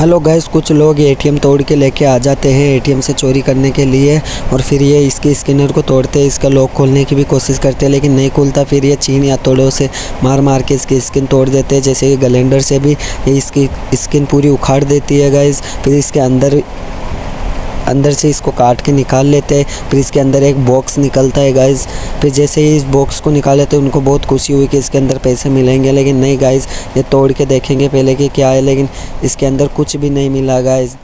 Hello guys कुछ लोग ATM तोड़ के लेके आ जाते हैं एटीएम से चोरी करने के लिए और फिर ये इसके स्कैनर को तोड़ते हैं, इसका लॉक खोलने की भी कोशिश करते हैं, लेकिन नहीं खुलता। फिर ये चीन या तोड़ों से मार मार के इसकी स्किन तोड़ देते हैं, जैसे कि गलेंडर से भी ये इसकी स्किन पूरी उखाड़ देती है गैस फिर इसके अंदर अंदर से इसको काट के निकाल लेते हैं। फिर इसके अंदर एक बॉक्स निकलता है गाइज़ फिर जैसे ही इस बॉक्स को निकाले तो उनको बहुत खुशी हुई कि इसके अंदर पैसे मिलेंगे। लेकिन नहीं गाइज़ ये तोड़ के देखेंगे पहले कि क्या है। लेकिन इसके अंदर कुछ भी नहीं मिला गाइज़